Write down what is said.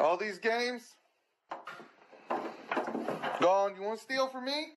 All these games? Gone. You want to steal from me?